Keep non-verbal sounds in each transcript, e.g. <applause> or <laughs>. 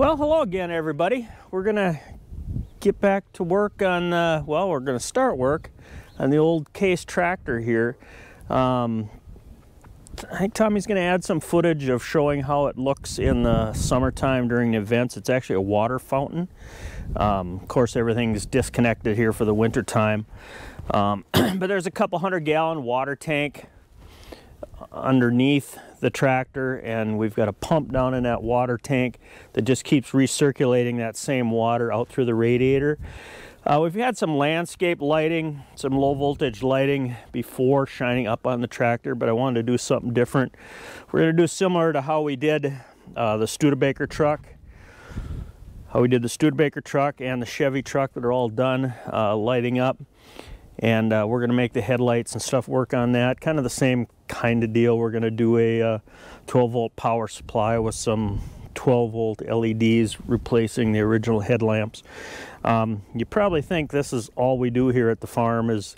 Well, hello again, everybody. We're gonna get back to work on, uh, well, we're gonna start work on the old case tractor here. Um, I think Tommy's gonna add some footage of showing how it looks in the summertime during the events. It's actually a water fountain. Um, of course, everything's disconnected here for the winter time. Um, <clears throat> but there's a couple hundred gallon water tank underneath the tractor and we've got a pump down in that water tank that just keeps recirculating that same water out through the radiator. Uh, we've had some landscape lighting, some low voltage lighting before shining up on the tractor, but I wanted to do something different. We're going to do similar to how we did uh, the Studebaker truck, how we did the Studebaker truck and the Chevy truck that are all done uh, lighting up and uh, we're going to make the headlights and stuff work on that kind of the same kind of deal we're going to do a uh, 12 volt power supply with some 12 volt LEDs replacing the original headlamps um, you probably think this is all we do here at the farm is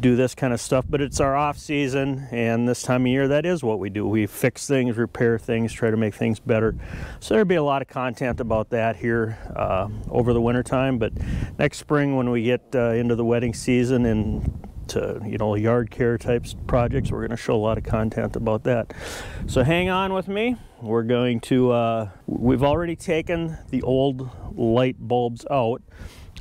do this kind of stuff, but it's our off season and this time of year that is what we do. We fix things, repair things, try to make things better. So there'll be a lot of content about that here uh, over the winter time, but next spring when we get uh, into the wedding season and to you know yard care types projects. We're going to show a lot of content about that. So hang on with me. We're going to uh, we've already taken the old light bulbs out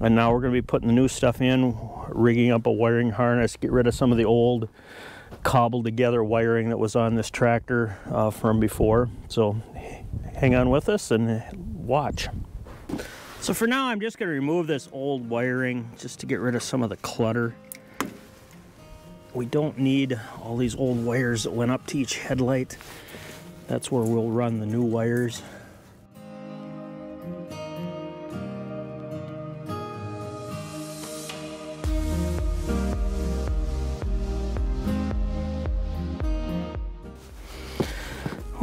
and now we're going to be putting the new stuff in rigging up a wiring harness get rid of some of the old cobbled together wiring that was on this tractor uh, from before. So hang on with us and watch. So for now I'm just going to remove this old wiring just to get rid of some of the clutter we don't need all these old wires that went up to each headlight that's where we'll run the new wires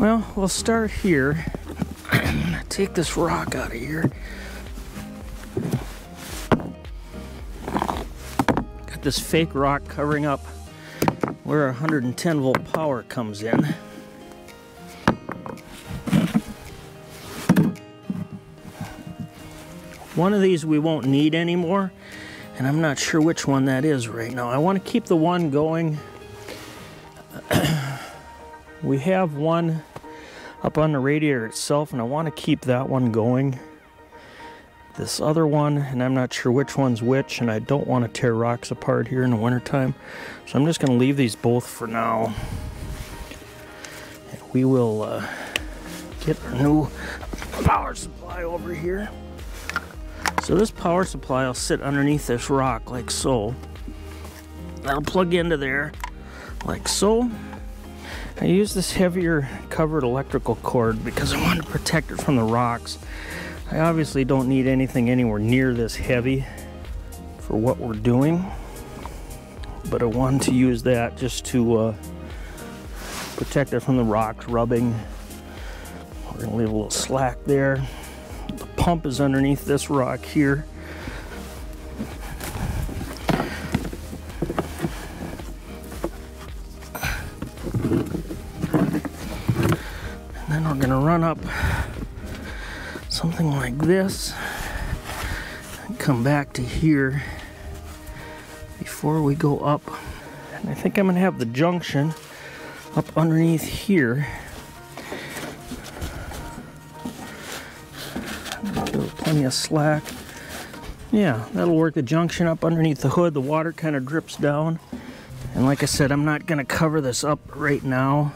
Well, we'll start here. <clears throat> Take this rock out of here. Got this fake rock covering up where our 110 volt power comes in. One of these we won't need anymore, and I'm not sure which one that is right now. I want to keep the one going. <clears throat> we have one up on the radiator itself and I want to keep that one going. This other one, and I'm not sure which one's which, and I don't want to tear rocks apart here in the wintertime. So I'm just going to leave these both for now. And we will uh, get our new power supply over here. So this power supply will sit underneath this rock like so. That'll plug into there like so. I use this heavier covered electrical cord because I want to protect it from the rocks. I obviously don't need anything anywhere near this heavy for what we're doing, but I wanted to use that just to uh, protect it from the rocks rubbing. We're gonna leave a little slack there. The pump is underneath this rock here. And then we're gonna run up something like this and come back to here before we go up. And I think I'm gonna have the junction up underneath here. Plenty of slack. Yeah, that'll work the junction up underneath the hood. The water kind of drips down. And like I said, I'm not gonna cover this up right now.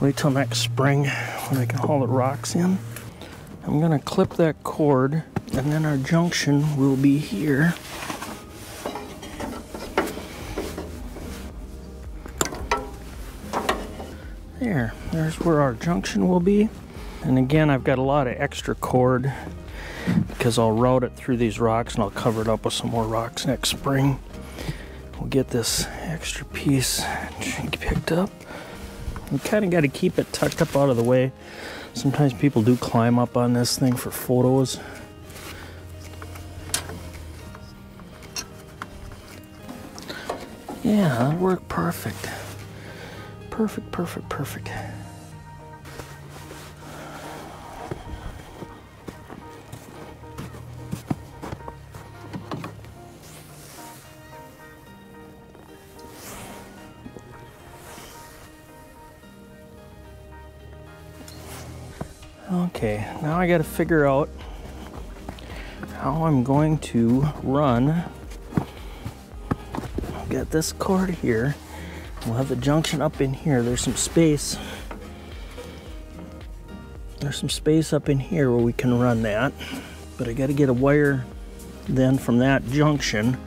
Wait till next spring when I can haul the rocks in. I'm gonna clip that cord and then our junction will be here. There, there's where our junction will be. And again, I've got a lot of extra cord because I'll route it through these rocks and I'll cover it up with some more rocks next spring. We'll get this extra piece picked up. You kind of got to keep it tucked up out of the way. Sometimes people do climb up on this thing for photos. Yeah, that worked perfect. Perfect, perfect, perfect. Okay, now I got to figure out how I'm going to run. I've got this cord here. We'll have the junction up in here. There's some space. There's some space up in here where we can run that. But I got to get a wire then from that junction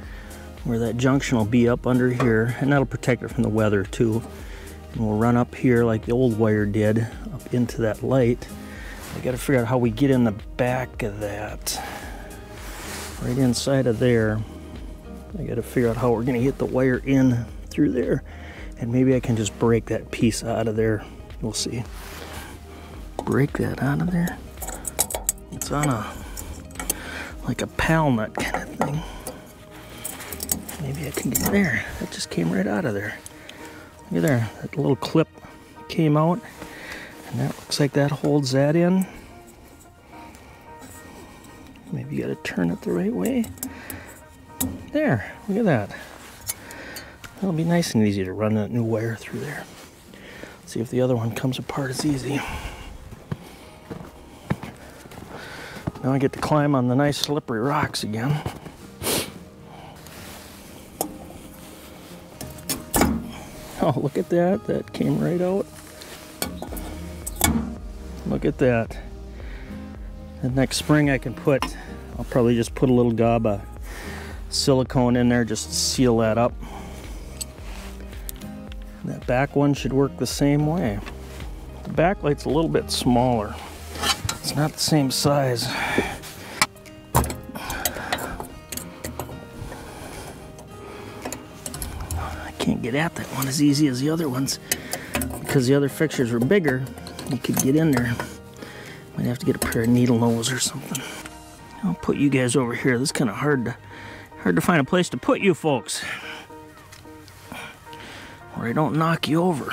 where that junction will be up under here and that'll protect it from the weather too. And we'll run up here like the old wire did up into that light. I got to figure out how we get in the back of that. Right inside of there. I got to figure out how we're to get the wire in through there. And maybe I can just break that piece out of there. We'll see. Break that out of there. It's on a, like a pal nut kind of thing. Maybe I can get there. That just came right out of there. Look at there. That little clip came out. And that looks like that holds that in. Maybe you got to turn it the right way. There, look at that. That'll be nice and easy to run that new wire through there. See if the other one comes apart as easy. Now I get to climb on the nice slippery rocks again. Oh, look at that. That came right out. Look at that. And next spring I can put, I'll probably just put a little gob of silicone in there just to seal that up. And that back one should work the same way. The backlight's a little bit smaller. It's not the same size. I can't get at that one as easy as the other ones because the other fixtures were bigger. You could get in there. Might have to get a pair of needle nose or something. I'll put you guys over here. This is kind of hard to hard to find a place to put you folks. Where I don't knock you over.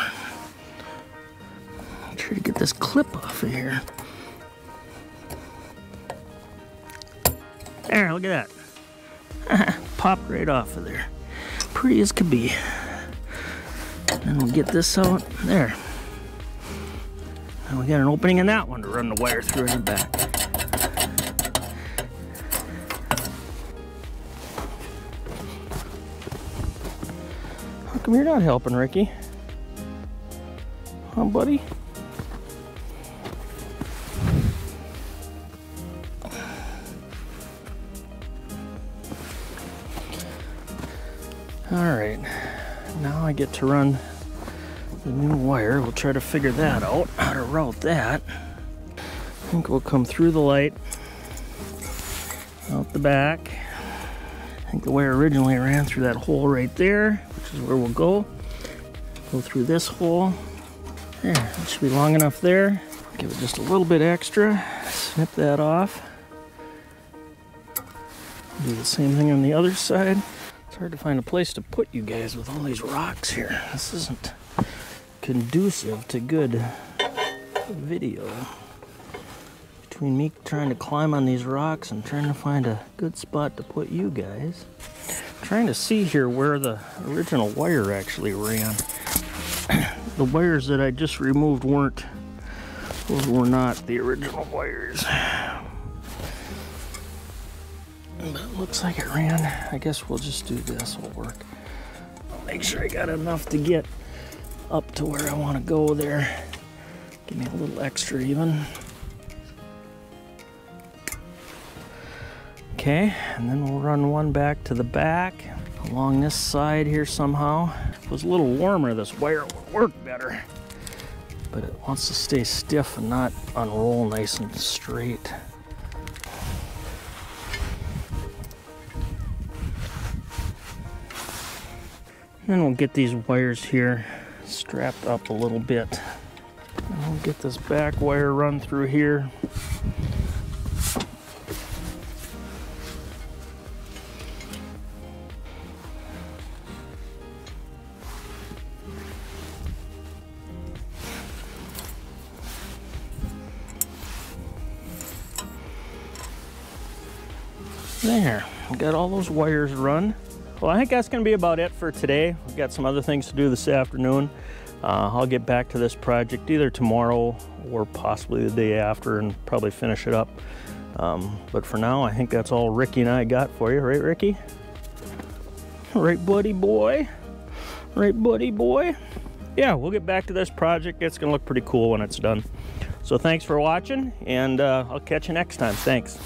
Try to get this clip off of here. There, look at that. <laughs> Popped right off of there. Pretty as could be. And we'll get this out. There. And we got an opening in that one to run the wire through in the back. How come you're not helping, Ricky? Huh, buddy? All right, now I get to run the new wire. We'll try to figure that out, how to route that. I think we'll come through the light, out the back. I think the wire originally ran through that hole right there, which is where we'll go. Go through this hole. There, should be long enough there. Give it just a little bit extra. Snip that off. Do the same thing on the other side. It's hard to find a place to put you guys with all these rocks here. This isn't conducive to good video. Between me trying to climb on these rocks and trying to find a good spot to put you guys. I'm trying to see here where the original wire actually ran. <coughs> the wires that I just removed weren't, those were not the original wires. But it looks like it ran. I guess we'll just do this, will work. I'll make sure I got enough to get up to where I want to go there. Give me a little extra even. Okay, and then we'll run one back to the back along this side here somehow. If it was a little warmer, this wire would work better. But it wants to stay stiff and not unroll nice and straight. And we'll get these wires here strapped up a little bit. We'll get this back wire run through here. There, got all those wires run. Well, I think that's going to be about it for today. We've got some other things to do this afternoon. Uh, I'll get back to this project either tomorrow or possibly the day after and probably finish it up. Um, but for now, I think that's all Ricky and I got for you, right, Ricky? Right, buddy boy? Right, buddy boy? Yeah, we'll get back to this project. It's gonna look pretty cool when it's done. So thanks for watching, and uh, I'll catch you next time. Thanks.